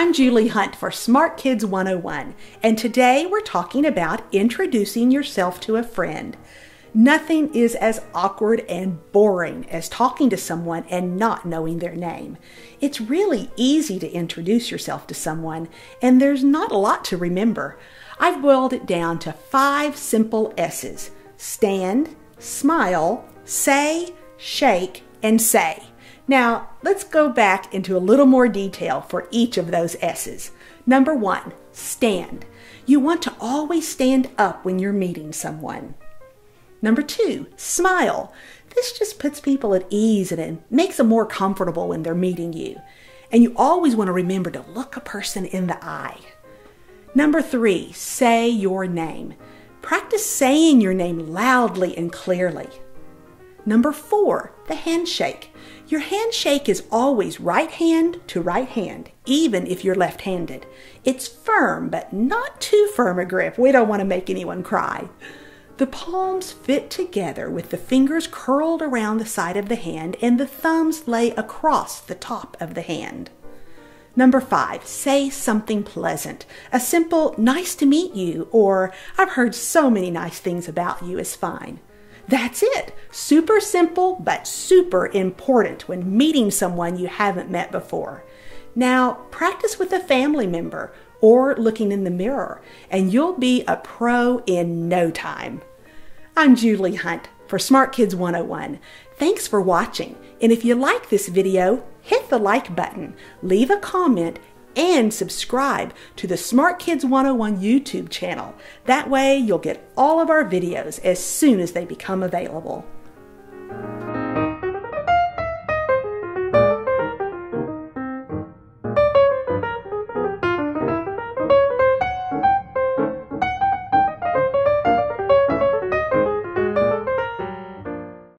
I'm Julie Hunt for Smart Kids 101, and today we're talking about introducing yourself to a friend. Nothing is as awkward and boring as talking to someone and not knowing their name. It's really easy to introduce yourself to someone, and there's not a lot to remember. I've boiled it down to five simple S's stand, smile, say, shake, and say. Now, let's go back into a little more detail for each of those S's. Number one, stand. You want to always stand up when you're meeting someone. Number two, smile. This just puts people at ease and it makes them more comfortable when they're meeting you. And you always want to remember to look a person in the eye. Number three, say your name. Practice saying your name loudly and clearly. Number four, the handshake. Your handshake is always right hand to right hand, even if you're left handed. It's firm, but not too firm a grip. We don't want to make anyone cry. The palms fit together with the fingers curled around the side of the hand and the thumbs lay across the top of the hand. Number five, say something pleasant. A simple, nice to meet you, or I've heard so many nice things about you is fine. That's it. Super simple, but super important when meeting someone you haven't met before. Now, practice with a family member or looking in the mirror, and you'll be a pro in no time. I'm Julie Hunt for Smart Kids 101. Thanks for watching, and if you like this video, hit the like button, leave a comment, and subscribe to the Smart Kids 101 YouTube channel. That way, you'll get all of our videos as soon as they become available.